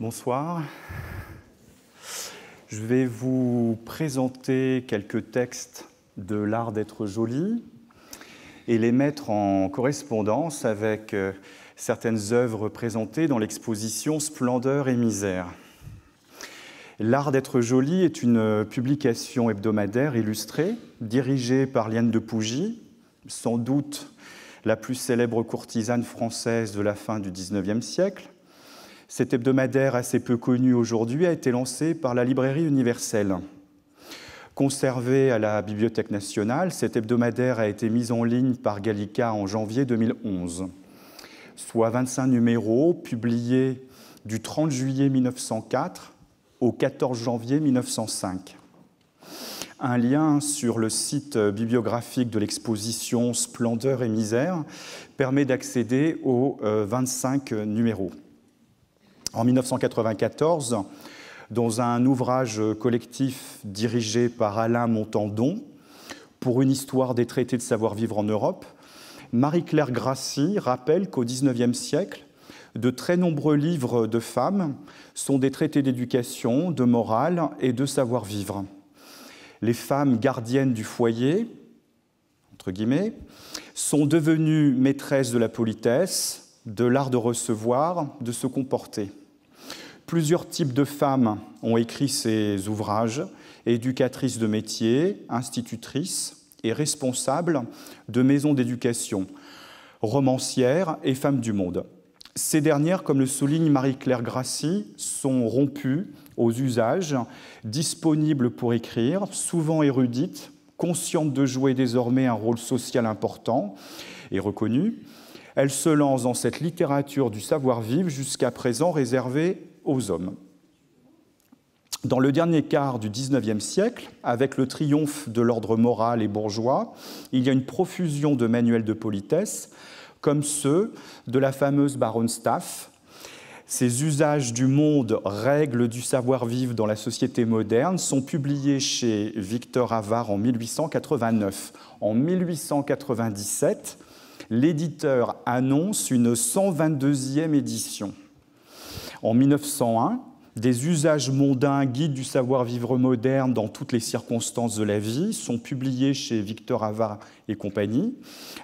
Bonsoir. Je vais vous présenter quelques textes de l'art d'être joli et les mettre en correspondance avec euh, certaines œuvres présentées dans l'exposition Splendeur et misère. L'art d'être joli est une publication hebdomadaire illustrée dirigée par Liane de Pougy, sans doute la plus célèbre courtisane française de la fin du XIXe siècle. Cet hebdomadaire assez peu connu aujourd'hui a été lancé par la Librairie universelle. Conservé à la Bibliothèque nationale, cet hebdomadaire a été mis en ligne par Gallica en janvier 2011, soit 25 numéros publiés du 30 juillet 1904 au 14 janvier 1905 un lien sur le site bibliographique de l'exposition Splendeur et misère permet d'accéder aux 25 euh, numéros. En 1994, dans un ouvrage collectif dirigé par Alain Montandon pour une histoire des traités de savoir-vivre en Europe, Marie-Claire Grassi rappelle qu'au XIXe siècle, de très nombreux livres de femmes sont des traités d'éducation, de morale et de savoir-vivre les femmes gardiennes du foyer, entre guillemets, sont devenues maîtresses de la politesse, de l'art de recevoir, de se comporter. Plusieurs types de femmes ont écrit ces ouvrages, éducatrices de métier, institutrices et responsables de maisons d'éducation, romancières et femmes du monde. Ces dernières, comme le souligne Marie-Claire Grassi, sont rompues aux usages, disponibles pour écrire, souvent érudites, conscientes de jouer désormais un rôle social important et reconnu. Elles se lancent dans cette littérature du savoir-vivre jusqu'à présent réservée aux hommes. Dans le dernier quart du XIXe siècle, avec le triomphe de l'ordre moral et bourgeois, il y a une profusion de manuels de politesse comme ceux de la fameuse baronne Staff. Ces usages du monde, règles du savoir-vivre dans la société moderne, sont publiés chez Victor Havard en 1889. En 1897, l'éditeur annonce une 122e édition. En 1901, des usages mondains, guides du savoir-vivre moderne dans toutes les circonstances de la vie, sont publiés chez Victor Havard et compagnie,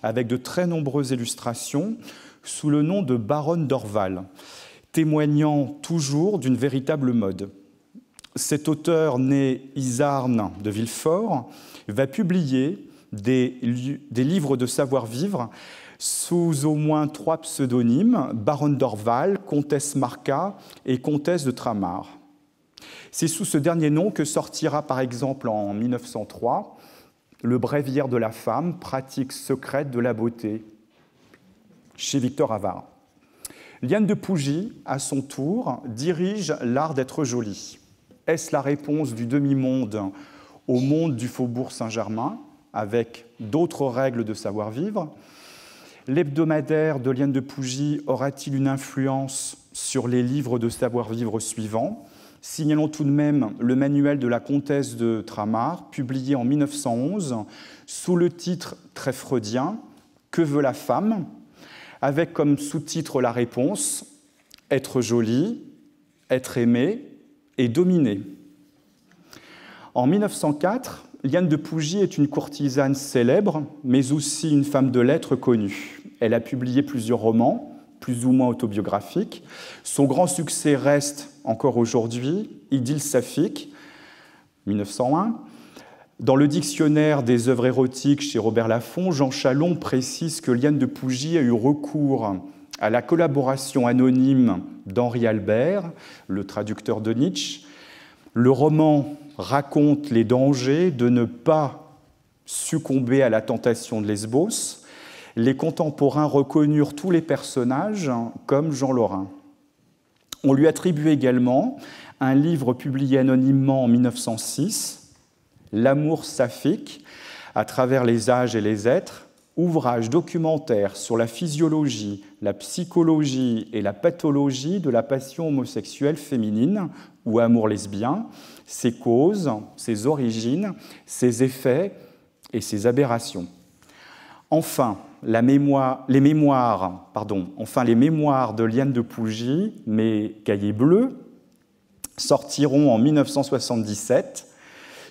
avec de très nombreuses illustrations sous le nom de Baronne d'Orval, témoignant toujours d'une véritable mode. Cet auteur né Isarne de Villefort va publier des, des livres de savoir-vivre sous au moins trois pseudonymes, Baronne d'Orval, Comtesse Marca et Comtesse de Tramar. C'est sous ce dernier nom que sortira par exemple en 1903 Le Bréviaire de la femme, pratique secrète de la beauté, chez Victor Havard. Liane de Pougy, à son tour, dirige l'art d'être jolie. Est-ce la réponse du demi-monde au monde du faubourg Saint-Germain, avec d'autres règles de savoir-vivre? L'hebdomadaire de Liane de Pougy aura-t-il une influence sur les livres de savoir-vivre suivants? Signalons tout de même le manuel de la comtesse de Tramar, publié en 1911, sous le titre très freudien Que veut la femme? avec comme sous-titre la réponse Être jolie, être aimée et dominée. En 1904, Liane de Pougy est une courtisane célèbre, mais aussi une femme de lettres connue. Elle a publié plusieurs romans, plus ou moins autobiographiques. Son grand succès reste encore aujourd'hui Idylle saphique, 1901. Dans le dictionnaire des œuvres érotiques chez Robert Laffont, Jean Chalon précise que Liane de Pougy a eu recours à la collaboration anonyme d'Henri Albert, le traducteur de Nietzsche. Le roman raconte les dangers de ne pas succomber à la tentation de Lesbos. Les contemporains reconnurent tous les personnages comme Jean Lorrain. On lui attribue également un livre publié anonymement en 1906, L'amour saphique à travers les âges et les êtres, ouvrage documentaire sur la physiologie, la psychologie et la pathologie de la passion homosexuelle féminine ou amour lesbien, ses causes, ses origines, ses effets et ses aberrations. Enfin, les mémoires de Liane de Pougy, mes cahiers bleus, sortiront en 1977,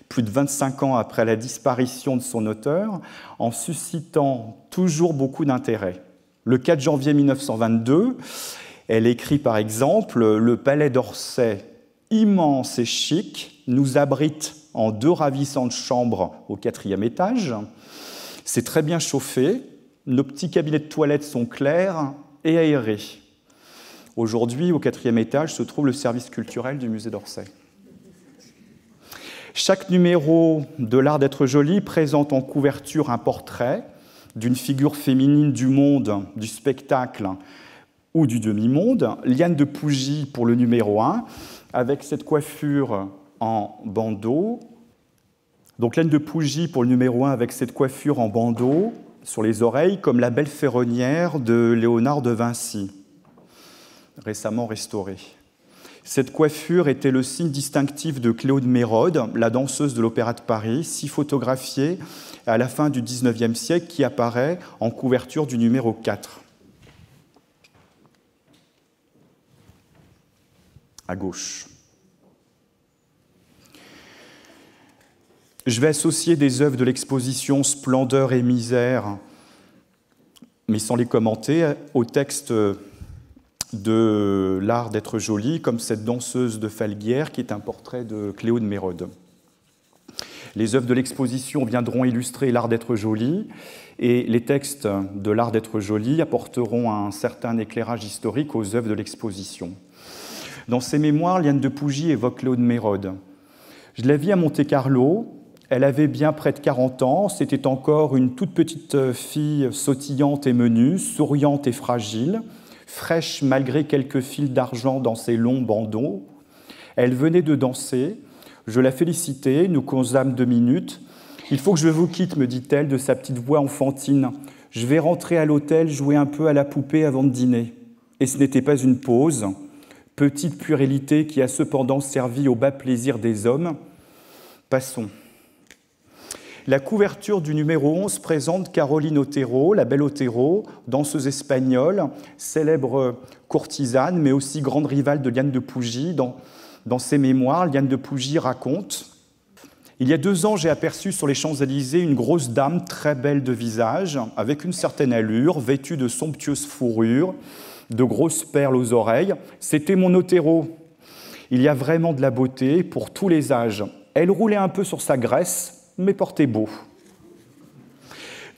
plus de 25 ans après la disparition de son auteur, en suscitant toujours beaucoup d'intérêt. Le 4 janvier 1922, elle écrit par exemple Le palais d'Orsay, immense et chic, nous abrite en deux ravissantes chambres au quatrième étage. C'est très bien chauffé, nos petits cabinets de toilette sont clairs et aérés. Aujourd'hui, au quatrième étage, se trouve le service culturel du musée d'Orsay. Chaque numéro de L'Art d'être joli présente en couverture un portrait d'une figure féminine du monde, du spectacle ou du demi-monde. Liane de Pougy pour le numéro 1, avec cette coiffure en bandeau. Donc Liane de Pougy pour le numéro 1 avec cette coiffure en bandeau sur les oreilles, comme la belle ferronnière de Léonard de Vinci récemment restaurée. Cette coiffure était le signe distinctif de Claude Mérode, la danseuse de l'Opéra de Paris, si photographiée à la fin du XIXe siècle, qui apparaît en couverture du numéro 4. À gauche. Je vais associer des œuvres de l'exposition Splendeur et misère, mais sans les commenter, au texte de l'art d'être jolie, comme cette danseuse de Falguière qui est un portrait de Cléo de Mérode. Les œuvres de l'exposition viendront illustrer l'art d'être jolie et les textes de l'art d'être jolie apporteront un certain éclairage historique aux œuvres de l'exposition. Dans ses mémoires, Liane de Pougy évoque Cléo de Mérode. Je l'ai vue à Monte-Carlo. Elle avait bien près de 40 ans. C'était encore une toute petite fille sautillante et menue, souriante et fragile fraîche malgré quelques fils d'argent dans ses longs bandeaux. Elle venait de danser. Je la félicitais, nous causâmes deux minutes. Il faut que je vous quitte, me dit-elle de sa petite voix enfantine. Je vais rentrer à l'hôtel jouer un peu à la poupée avant de dîner. Et ce n'était pas une pause, petite puérilité qui a cependant servi au bas plaisir des hommes. Passons. La couverture du numéro 11 présente Caroline Otero, la belle Otero, danseuse espagnole, célèbre courtisane, mais aussi grande rivale de Liane de Pougy. Dans, dans ses mémoires, Liane de Pougy raconte Il y a deux ans, j'ai aperçu sur les Champs-Élysées une grosse dame très belle de visage, avec une certaine allure, vêtue de somptueuses fourrures, de grosses perles aux oreilles. C'était mon Otero. Il y a vraiment de la beauté pour tous les âges. Elle roulait un peu sur sa graisse, mais portez beau.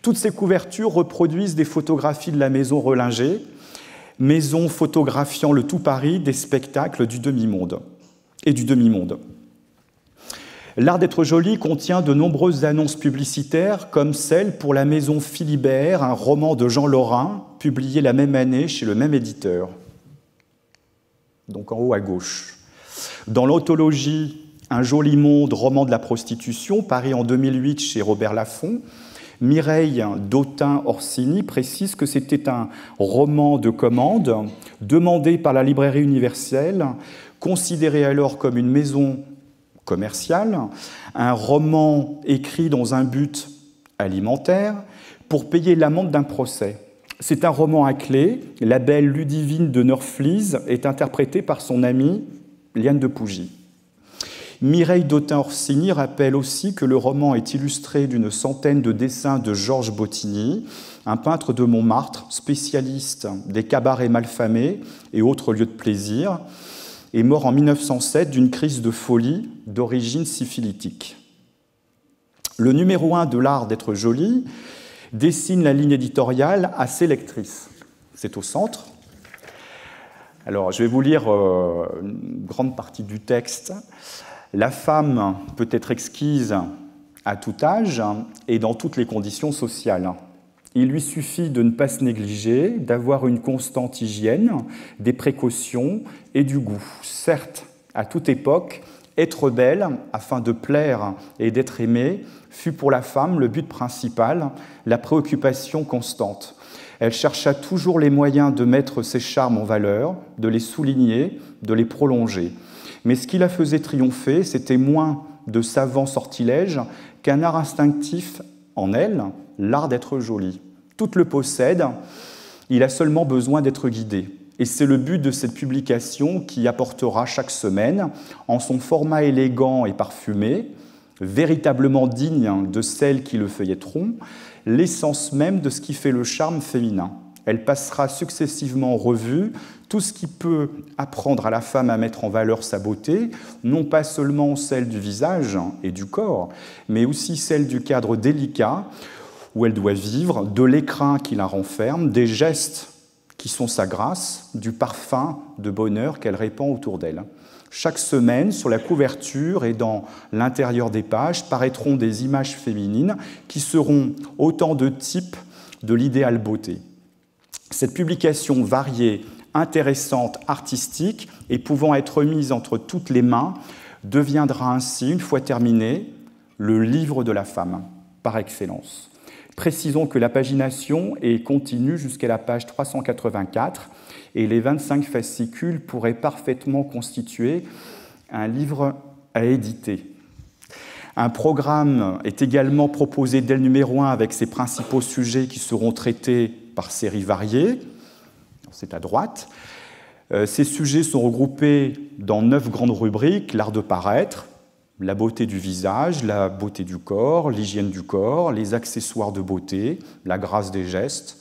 Toutes ces couvertures reproduisent des photographies de la maison Relinger, maison photographiant le tout Paris des spectacles du demi-monde et du demi-monde. L'art d'être joli contient de nombreuses annonces publicitaires, comme celle pour la maison Philibert, un roman de Jean Lorrain, publié la même année chez le même éditeur. Donc en haut à gauche. Dans l'anthologie un joli monde, roman de la prostitution, paru en 2008 chez Robert Laffont. Mireille Dautin-Orsini précise que c'était un roman de commande demandé par la librairie universelle, considéré alors comme une maison commerciale, un roman écrit dans un but alimentaire pour payer l'amende d'un procès. C'est un roman à clé. La belle Ludivine de Neurflise est interprétée par son amie Liane de Pougy. Mireille Dautin-Orsini rappelle aussi que le roman est illustré d'une centaine de dessins de Georges Bottigny, un peintre de Montmartre, spécialiste des cabarets malfamés et autres lieux de plaisir, et mort en 1907 d'une crise de folie d'origine syphilitique. Le numéro 1 de l'art d'être joli dessine la ligne éditoriale assez lectrice. C'est au centre. Alors, je vais vous lire euh, une grande partie du texte. La femme peut être exquise à tout âge et dans toutes les conditions sociales. Il lui suffit de ne pas se négliger, d'avoir une constante hygiène, des précautions et du goût. Certes, à toute époque, être belle afin de plaire et d'être aimée fut pour la femme le but principal, la préoccupation constante. Elle chercha toujours les moyens de mettre ses charmes en valeur, de les souligner, de les prolonger. Mais ce qui la faisait triompher, c'était moins de savants sortilèges qu'un art instinctif en elle, l'art d'être jolie. Toute le possède, il a seulement besoin d'être guidé. et c'est le but de cette publication qui apportera chaque semaine, en son format élégant et parfumé, véritablement digne de celles qui le feuilletteront, l'essence même de ce qui fait le charme féminin. Elle passera successivement en revue tout ce qui peut apprendre à la femme à mettre en valeur sa beauté, non pas seulement celle du visage et du corps, mais aussi celle du cadre délicat où elle doit vivre, de l'écrin qui la renferme, des gestes qui sont sa grâce, du parfum de bonheur qu'elle répand autour d'elle. Chaque semaine, sur la couverture et dans l'intérieur des pages, paraîtront des images féminines qui seront autant de types de l'idéal beauté. Cette publication variée, intéressante, artistique et pouvant être mise entre toutes les mains deviendra ainsi, une fois terminée, le livre de la femme, par excellence. Précisons que la pagination est continue jusqu'à la page 384 et les 25 fascicules pourraient parfaitement constituer un livre à éditer. Un programme est également proposé dès le numéro 1 avec ses principaux sujets qui seront traités par séries variées. C'est à droite. Euh, ces sujets sont regroupés dans neuf grandes rubriques l'art de paraître, la beauté du visage, la beauté du corps, l'hygiène du corps, les accessoires de beauté, la grâce des gestes,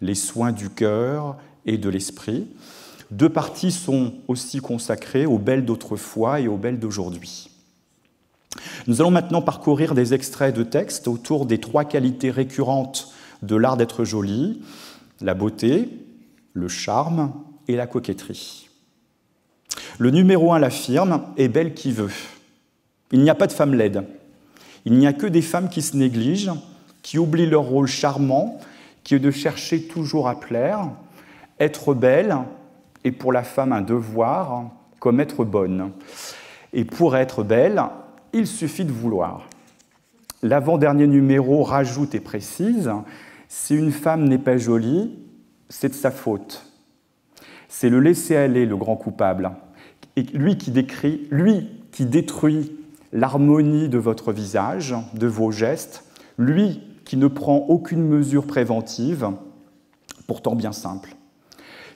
les soins du cœur, et de l'esprit. Deux parties sont aussi consacrées aux belles d'autrefois et aux belles d'aujourd'hui. Nous allons maintenant parcourir des extraits de textes autour des trois qualités récurrentes de l'art d'être joli, la beauté, le charme et la coquetterie. Le numéro un l'affirme, est belle qui veut. Il n'y a pas de femme laide. Il n'y a que des femmes qui se négligent, qui oublient leur rôle charmant, qui est de chercher toujours à plaire, être belle est pour la femme un devoir comme être bonne. Et pour être belle, il suffit de vouloir. L'avant-dernier numéro rajoute et précise, si une femme n'est pas jolie, c'est de sa faute. C'est le laisser aller le grand coupable. Et lui qui décrit, lui qui détruit l'harmonie de votre visage, de vos gestes, lui qui ne prend aucune mesure préventive, pourtant bien simple.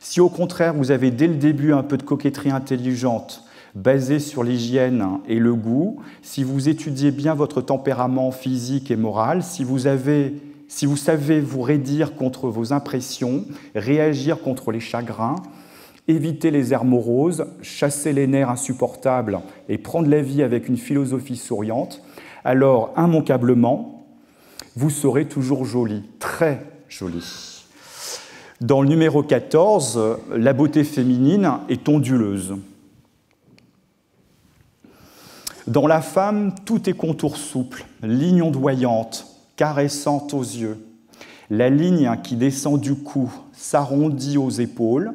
Si au contraire vous avez dès le début un peu de coquetterie intelligente, basée sur l'hygiène et le goût, si vous étudiez bien votre tempérament physique et moral, si vous, avez, si vous savez vous raidir contre vos impressions, réagir contre les chagrins, éviter les airs moroses, chasser les nerfs insupportables et prendre la vie avec une philosophie souriante, alors immanquablement, vous serez toujours joli, très joli. Dans le numéro 14, la beauté féminine est onduleuse. Dans la femme, tout est contour souple, ligne ondoyante, caressante aux yeux. La ligne qui descend du cou s'arrondit aux épaules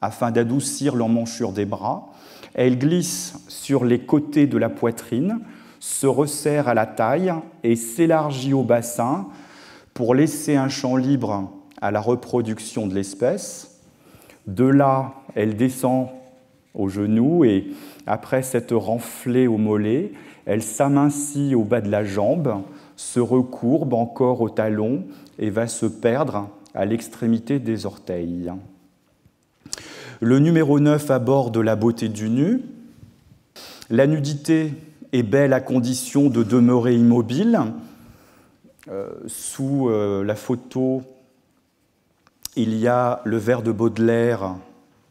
afin d'adoucir l'emmanchure des bras. Elle glisse sur les côtés de la poitrine, se resserre à la taille et s'élargit au bassin pour laisser un champ libre à la reproduction de l'espèce. De là, elle descend au genou et après s'être renflée au mollet, elle s'amincit au bas de la jambe, se recourbe encore au talon et va se perdre à l'extrémité des orteils. Le numéro 9 aborde la beauté du nu. La nudité est belle à condition de demeurer immobile. Euh, sous euh, la photo il y a le vers de Baudelaire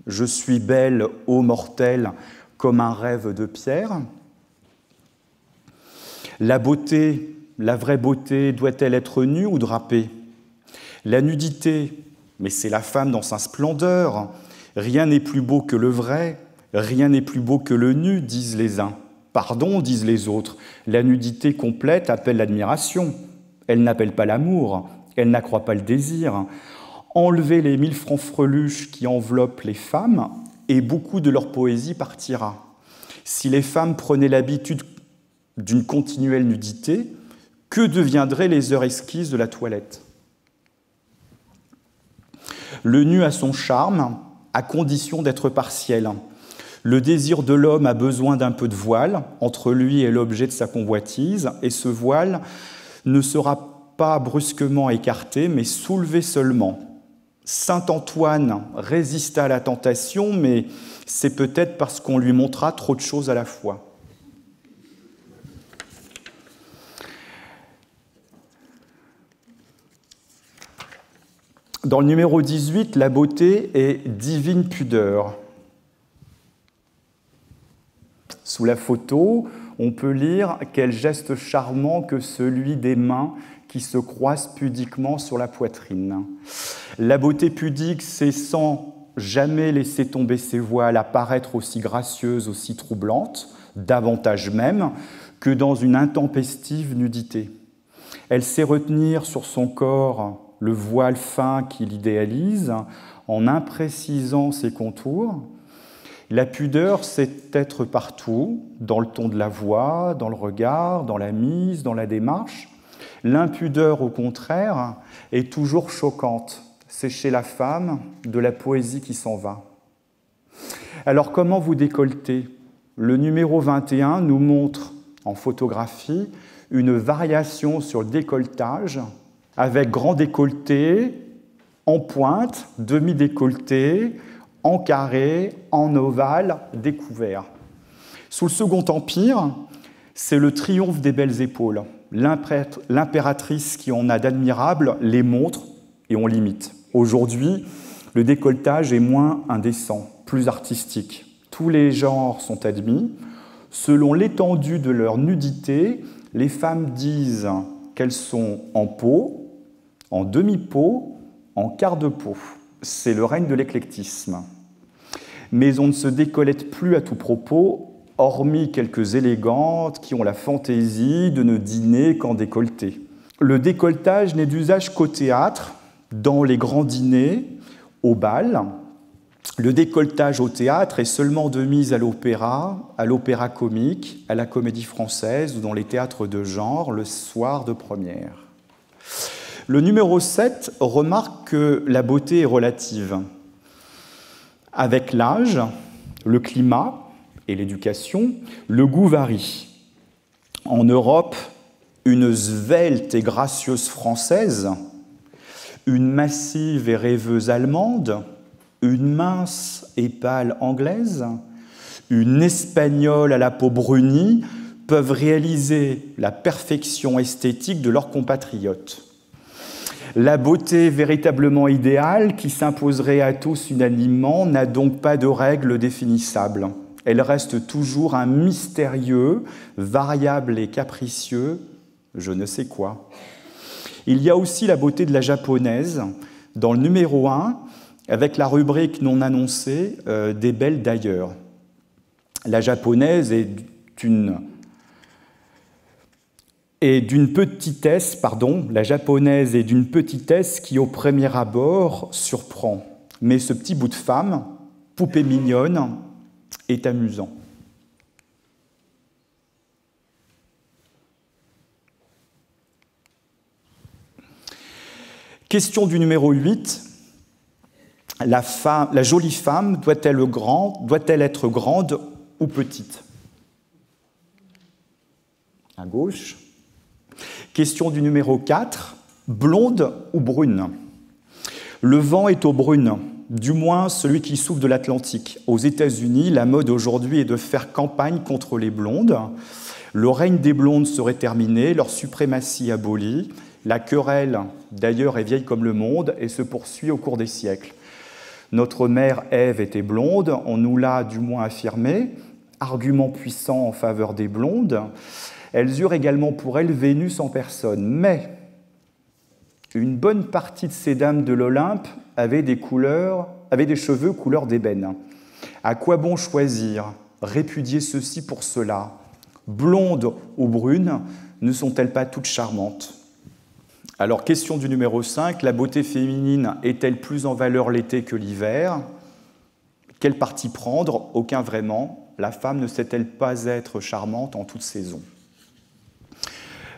Je suis belle, ô mortelle, comme un rêve de pierre. La beauté, la vraie beauté, doit-elle être nue ou drapée? La nudité, mais c'est la femme dans sa splendeur. Rien n'est plus beau que le vrai, rien n'est plus beau que le nu, disent les uns. Pardon, disent les autres. La nudité complète appelle l'admiration. Elle n'appelle pas l'amour, elle n'accroît pas le désir enlever les mille francs freluches qui enveloppent les femmes, et beaucoup de leur poésie partira. Si les femmes prenaient l'habitude d'une continuelle nudité, que deviendraient les heures esquises de la toilette? Le nu a son charme, à condition d'être partiel. Le désir de l'homme a besoin d'un peu de voile entre lui et l'objet de sa convoitise, et ce voile ne sera pas brusquement écarté, mais soulevé seulement Saint Antoine résista à la tentation, mais c'est peut-être parce qu'on lui montra trop de choses à la fois. Dans le numéro 18, la beauté est divine pudeur. Sous la photo, on peut lire quel geste charmant que celui des mains qui se croisent pudiquement sur la poitrine. La beauté pudique, c'est sans jamais laisser tomber ses voiles, apparaître aussi gracieuse, aussi troublante, davantage même que dans une intempestive nudité. Elle sait retenir sur son corps le voile fin qu'il idéalise en imprécisant ses contours. La pudeur, c'est être partout, dans le ton de la voix, dans le regard, dans la mise, dans la démarche. L'impudeur, au contraire, est toujours choquante. C'est chez la femme de la poésie qui s'en va. Alors comment vous décolleter Le numéro 21 nous montre en photographie une variation sur le décolletage avec grand décolleté, en pointe, demi-décolleté, en carré, en ovale, découvert. Sous le Second Empire, c'est le triomphe des belles épaules. L'impératrice qui en a d'admirables les montre et on limite. Aujourd'hui, le décolletage est moins indécent, plus artistique. Tous les genres sont admis. Selon l'étendue de leur nudité, les femmes disent qu'elles sont en peau, en demi-pot, en quart de pot. C'est le règne de l'éclectisme. Mais on ne se décollette plus à tout propos, hormis quelques élégantes qui ont la fantaisie de ne dîner qu'en décolleté. Le décolletage n'est d'usage qu'au théâtre, dans les grands dîners, au bal. Le décolletage au théâtre est seulement de mise à l'opéra, à l'opéra comique, à la comédie française ou dans les théâtres de genre le soir de première. Le numéro 7 remarque que la beauté est relative. Avec l'âge, le climat et l'éducation, le goût varie. En Europe, une svelte et gracieuse française, une massive et rêveuse allemande, une mince et pâle anglaise, une espagnole à la peau brunie peuvent réaliser la perfection esthétique de leurs compatriotes. La beauté véritablement idéale, qui s'imposerait à tous unanimement, n'a donc pas de règles définissables. Elle reste toujours un mystérieux, variable et capricieux, je ne sais quoi. Il y a aussi la beauté de la japonaise, dans le numéro 1, avec la rubrique non annoncée euh, des belles d'ailleurs. La japonaise est une et d'une petitesse, pardon, la japonaise est d'une petitesse qui au premier abord surprend. Mais ce petit bout de femme, poupée mignonne, est amusant. Question du numéro 8. La, jolie femme doit-elle doit être grande ou petite? À gauche. Question du numéro 4, blonde ou brune? Le vent est aux brunes, du moins celui qui souffle de l'Atlantique. Aux États-Unis, la mode aujourd'hui est de faire campagne contre les blondes. Le règne des blondes serait terminé, leur suprématie abolie. La querelle, d'ailleurs, est vieille comme le monde et se poursuit au cours des siècles. Notre mère Ève était blonde, on nous l'a du moins affirmé, argument puissant en faveur des blondes. Elles eurent également pour elles Vénus en personne. Mais une bonne partie de ces dames de l'Olympe avaient des couleurs, avaient des cheveux couleur d'ébène. À quoi bon choisir, répudier ceci pour cela Blondes ou brunes, ne sont-elles pas toutes charmantes? Alors, question du numéro 5, la beauté féminine est-elle plus en valeur l'été que l'hiver? Quel parti prendre? Aucun vraiment. La femme ne sait-elle pas être charmante en toute saison?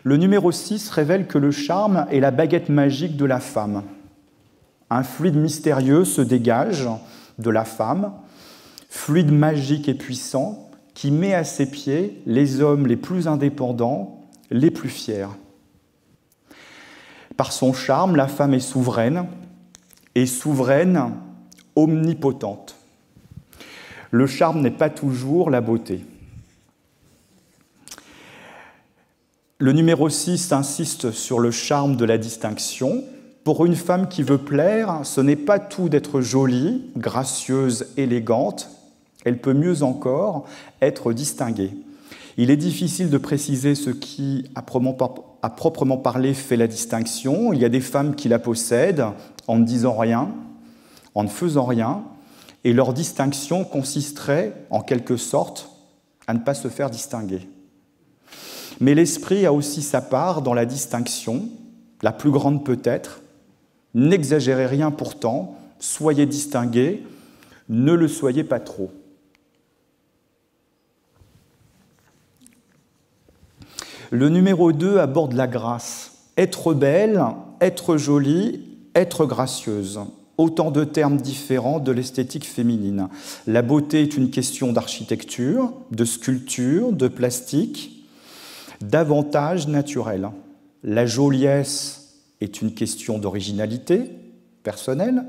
Le numéro 6 révèle que le charme est la baguette magique de la femme. Un fluide mystérieux se dégage de la femme, fluide magique et puissant, qui met à ses pieds les hommes les plus indépendants, les plus fiers. Par son charme, la femme est souveraine, et souveraine, omnipotente. Le charme n'est pas toujours la beauté. Le numéro 6 insiste sur le charme de la distinction. Pour une femme qui veut plaire, ce n'est pas tout d'être jolie, gracieuse, élégante, elle peut mieux encore être distinguée. Il est difficile de préciser ce qui, à proprement parler, fait la distinction. Il y a des femmes qui la possèdent en ne disant rien, en ne faisant rien, et leur distinction consisterait, en quelque sorte, à ne pas se faire distinguer. Mais l'esprit a aussi sa part dans la distinction, la plus grande peut-être. N'exagérez rien pourtant, soyez distingués, ne le soyez pas trop. Le numéro 2 aborde la grâce. Être belle, être jolie, être gracieuse. Autant de termes différents de l'esthétique féminine. La beauté est une question d'architecture, de sculpture, de plastique, davantage naturelle. La joliesse est une question d'originalité personnelle,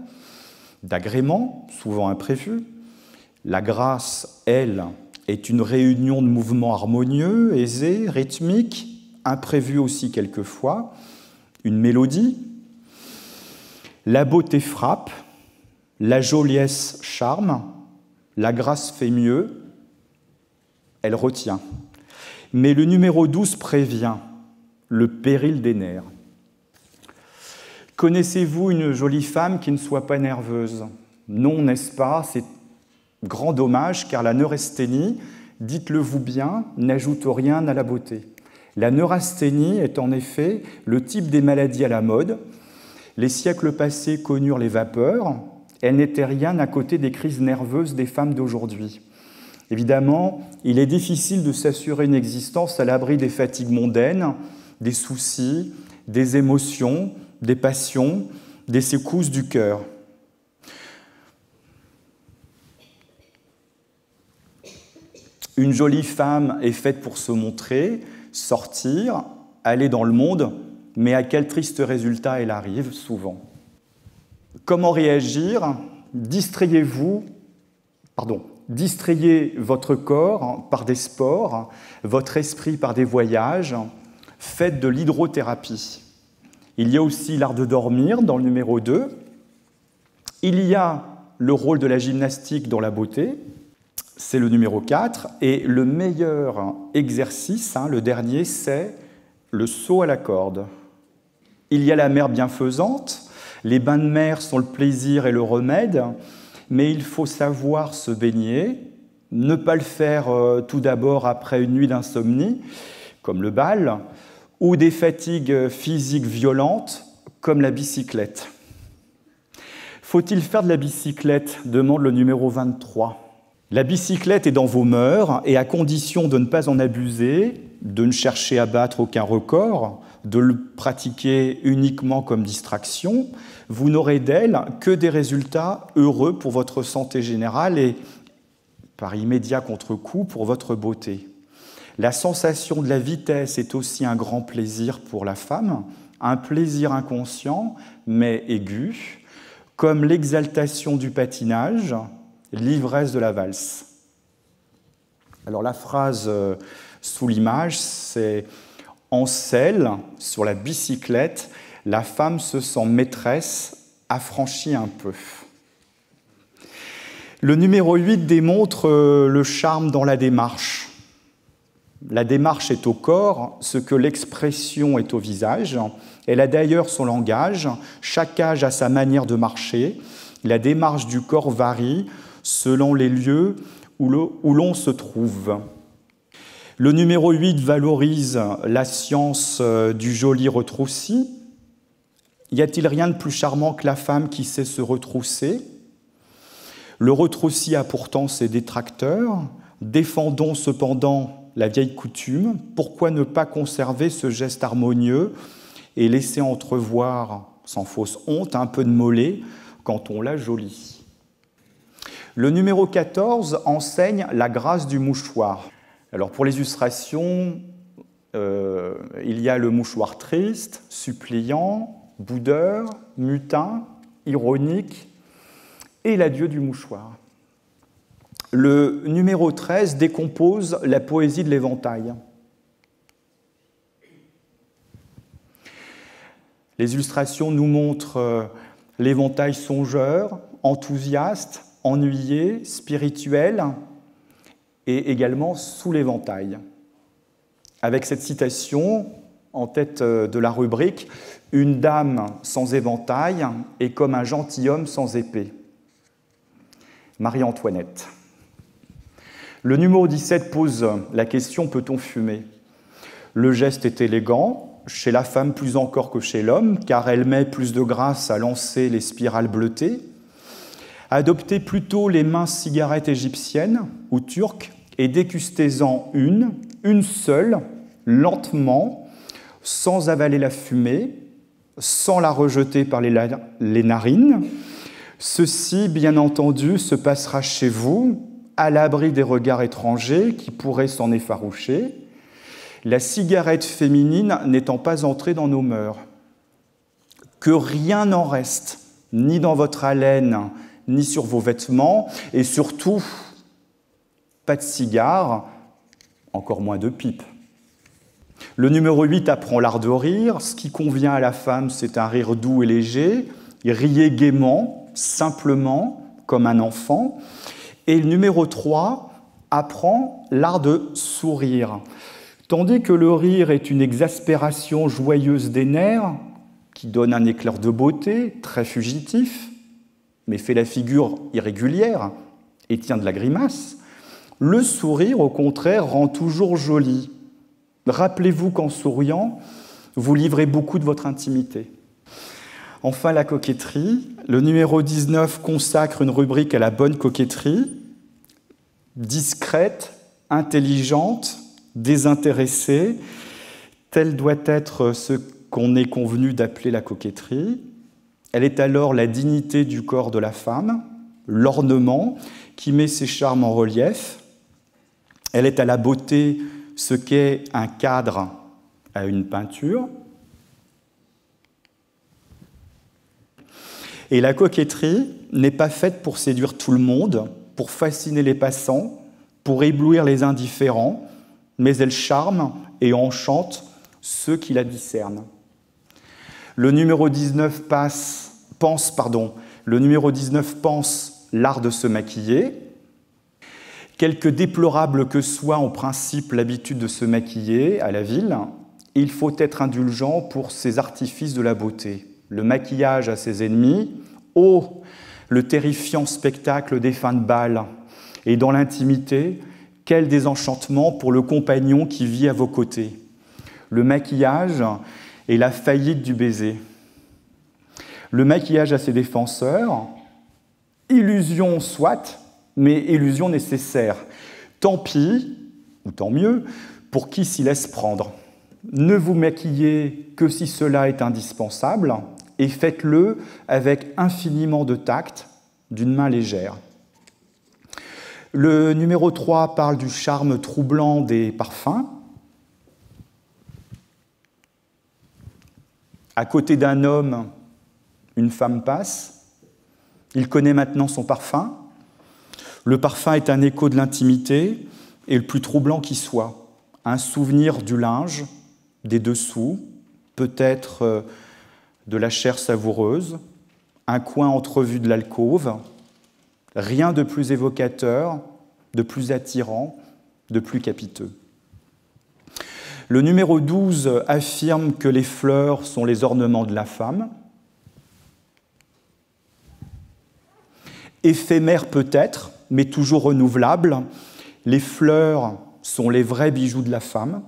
d'agrément, souvent imprévu. La grâce, elle, est une réunion de mouvements harmonieux, aisés, rythmiques, imprévus aussi quelquefois, une mélodie. La beauté frappe, la joliesse charme, la grâce fait mieux, elle retient. Mais le numéro 12 prévient le péril des nerfs. Connaissez-vous une jolie femme qui ne soit pas nerveuse? Non, n'est-ce pas? C'est Grand dommage, car la neurasthénie, dites-le vous bien, n'ajoute rien à la beauté. La neurasthénie est en effet le type des maladies à la mode. Les siècles passés connurent les vapeurs, elles n'étaient rien à côté des crises nerveuses des femmes d'aujourd'hui. Évidemment, il est difficile de s'assurer une existence à l'abri des fatigues mondaines, des soucis, des émotions, des passions, des secousses du cœur. Une jolie femme est faite pour se montrer, sortir, aller dans le monde, mais à quel triste résultat elle arrive souvent? Comment réagir? Distrayez-vous, pardon, distrayez votre corps par des sports, votre esprit par des voyages, faites de l'hydrothérapie. Il y a aussi l'art de dormir dans le numéro 2. Il y a le rôle de la gymnastique dans la beauté, c'est le numéro 4. Et le meilleur exercice, hein, le dernier, c'est le saut à la corde. Il y a la mer bienfaisante, les bains de mer sont le plaisir et le remède, mais il faut savoir se baigner, ne pas le faire euh, tout d'abord après une nuit d'insomnie, comme le bal, ou des fatigues physiques violentes, comme la bicyclette. Faut-il faire de la bicyclette? Demande le numéro 23. La bicyclette est dans vos mœurs et à condition de ne pas en abuser, de ne chercher à battre aucun record, de le pratiquer uniquement comme distraction, vous n'aurez d'elle que des résultats heureux pour votre santé générale et par immédiat contre-coup pour votre beauté. La sensation de la vitesse est aussi un grand plaisir pour la femme, un plaisir inconscient mais aigu, comme l'exaltation du patinage, l'ivresse de la valse. Alors la phrase euh, sous l'image, c'est en selle, sur la bicyclette, la femme se sent maîtresse, affranchie un peu. Le numéro 8 démontre euh, le charme dans la démarche. La démarche est au corps, ce que l'expression est au visage. Elle a d'ailleurs son langage, chaque âge a sa manière de marcher. La démarche du corps varie selon les lieux où l'on se trouve. Le numéro 8 valorise la science euh, du joli retroussi. Y a-t-il rien de plus charmant que la femme qui sait se retrousser? Le retroussi a pourtant ses détracteurs. Défendons cependant la vieille coutume. Pourquoi ne pas conserver ce geste harmonieux et laisser entrevoir, sans fausse honte, un peu de mollet quand on l'a joli le numéro 14 enseigne la grâce du mouchoir. Alors pour l'illustration, euh, il y a le mouchoir triste, suppliant, boudeur, mutin, ironique, et l'adieu du mouchoir. Le numéro 13 décompose la poésie de l'éventail. Les illustrations nous montrent euh, l'éventail songeur, enthousiaste, ennuyé, spirituel, et également sous l'éventail. Avec cette citation en tête euh, de la rubrique, Une dame sans éventail est comme un gentilhomme sans épée. Marie-Antoinette. Le numéro 17 pose la question peut-on fumer? Le geste est élégant, chez la femme plus encore que chez l'homme, car elle met plus de grâce à lancer les spirales bleutées. Adoptez plutôt les minces cigarettes égyptiennes ou turques et dégustez-en une, une seule, lentement, sans avaler la fumée, sans la rejeter par les, les narines. Ceci, bien entendu, se passera chez vous, à l'abri des regards étrangers qui pourraient s'en effaroucher, la cigarette féminine n'étant pas entrée dans nos mœurs. Que rien n'en reste, ni dans votre haleine, ni sur vos vêtements, et surtout, pas de cigare, encore moins de pipe. Le numéro 8 apprend l'art de rire. Ce qui convient à la femme, c'est un rire doux et léger. Riez gaiement, simplement, comme un enfant. Et le numéro 3 apprend l'art de sourire. Tandis que le rire est une exaspération joyeuse des nerfs, qui donne un éclair de beauté très fugitif, mais fait la figure irrégulière et tient de la grimace, le sourire, au contraire, rend toujours joli. Rappelez-vous qu'en souriant, vous livrez beaucoup de votre intimité. Enfin, la coquetterie. Le numéro 19 consacre une rubrique à la bonne coquetterie, discrète, intelligente, désintéressée. Tel doit être ce qu'on est convenu d'appeler la coquetterie. Elle est alors la dignité du corps de la femme, l'ornement qui met ses charmes en relief. Elle est à la beauté ce qu'est un cadre à une peinture. Et la coquetterie n'est pas faite pour séduire tout le monde, pour fasciner les passants, pour éblouir les indifférents, mais elle charme et enchante ceux qui la discernent. Le numéro 19 passe, pense, pardon, le numéro 19 pense l'art de se maquiller. Quelque déplorable que soit en principe l'habitude de se maquiller à la ville, il faut être indulgent pour ces artifices de la beauté le maquillage à ses ennemis, oh, le terrifiant spectacle des fins de bal, et dans l'intimité, quel désenchantement pour le compagnon qui vit à vos côtés. Le maquillage est la faillite du baiser. Le maquillage à ses défenseurs, illusion soit, mais illusion nécessaire. Tant pis, ou tant mieux, pour qui s'y laisse prendre. Ne vous maquillez que si cela est indispensable, et faites-le avec infiniment de tact, d'une main légère. Le numéro 3 parle du charme troublant des parfums. À côté d'un homme, une femme passe. Il connaît maintenant son parfum. Le parfum est un écho de l'intimité et le plus troublant qui soit. Un souvenir du linge, des dessous, peut-être euh, de la chair savoureuse, un coin entrevu de l'alcôve, rien de plus évocateur, de plus attirant, de plus capiteux. Le numéro 12 affirme que les fleurs sont les ornements de la femme. Éphémère peut-être, mais toujours renouvelable, les fleurs sont les vrais bijoux de la femme.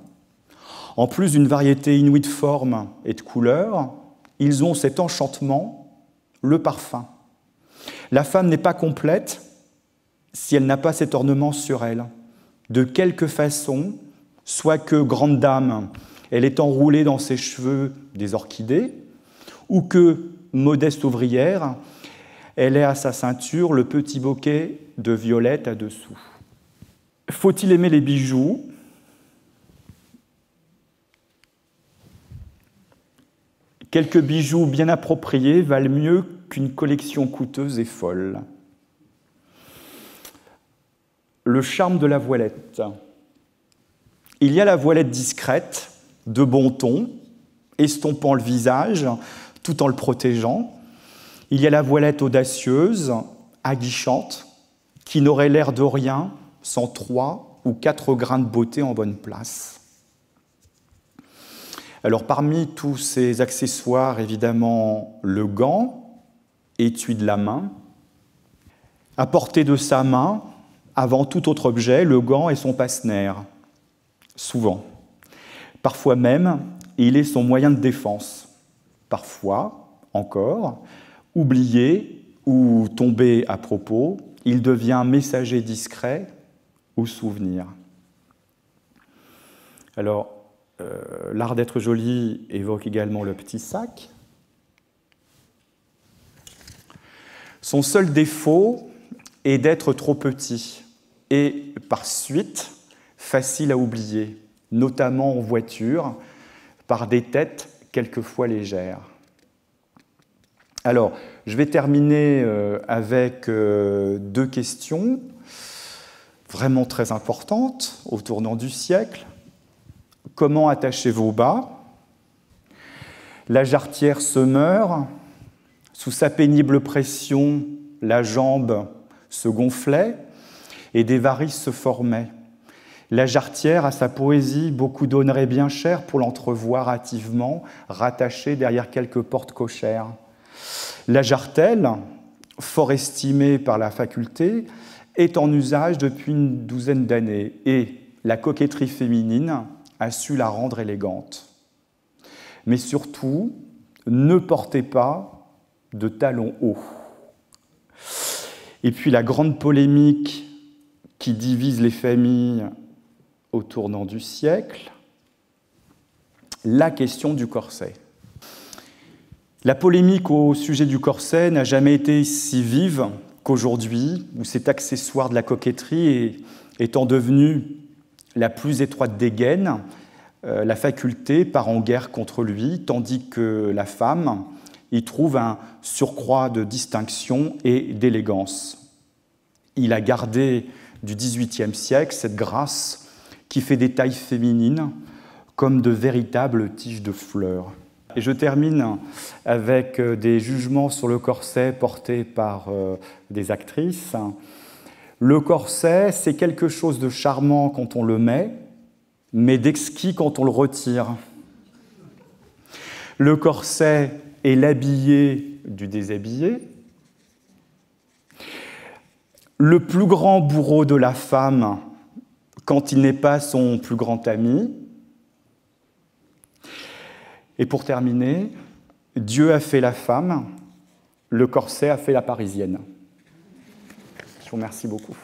En plus d'une variété inouïe de formes et de couleurs, ils ont cet enchantement, le parfum. La femme n'est pas complète si elle n'a pas cet ornement sur elle. De quelque façon, soit que grande dame, elle est enroulée dans ses cheveux des orchidées, ou que, modeste ouvrière, elle est à sa ceinture le petit bouquet de violettes à dessous. Faut-il aimer les bijoux? Quelques bijoux bien appropriés valent mieux qu'une collection coûteuse et folle. Le charme de la voilette. Il y a la voilette discrète, de bon ton, estompant le visage tout en le protégeant. Il y a la voilette audacieuse, aguichante, qui n'aurait l'air de rien sans trois ou quatre grains de beauté en bonne place. Alors parmi tous ces accessoires, évidemment, le gant, étui de la main, à portée de sa main, avant tout autre objet, le gant et son passe-nerf, souvent. Parfois même, il est son moyen de défense. Parfois, encore, oublié ou tombé à propos, il devient messager discret ou souvenir. Alors, euh, l'art d'être joli évoque également le petit sac. Son seul défaut est d'être trop petit et par suite facile à oublier, notamment en voiture, par des têtes quelquefois légères. Alors, je vais terminer euh, avec euh, deux questions vraiment très importantes au tournant du siècle. Comment attacher vos bas? La jarretière se meurt. Sous sa pénible pression, la jambe se gonflait et des varices se formaient. La jarretière, à sa poésie, beaucoup donnerait bien cher pour l'entrevoir hâtivement, rattaché derrière quelques portes cochères. La jartelle, fort estimée par la faculté, est en usage depuis une douzaine d'années et la coquetterie féminine a su la rendre élégante. Mais surtout, ne portez pas de talons hauts. Et puis la grande polémique qui divise les familles au tournant du siècle, la question du corset. La polémique au sujet du corset n'a jamais été si vive qu'aujourd'hui, où cet accessoire de la coquetterie étant devenu la plus étroite des gaines, euh, la faculté part en guerre contre lui, tandis que la femme y trouve un surcroît de distinction et d'élégance. Il a gardé du XVIIIe siècle cette grâce qui fait des tailles féminines comme de véritables tiges de fleurs. Et je termine avec euh, des jugements sur le corset portés par euh, des actrices. Le corset, c'est quelque chose de charmant quand on le met, mais d'exquis quand on le retire. Le corset est l'habillé du déshabillé. Le plus grand bourreau de la femme quand il n'est pas son plus grand ami. Et pour terminer, Dieu a fait la femme, le corset a fait la parisienne. Je vous remercie beaucoup.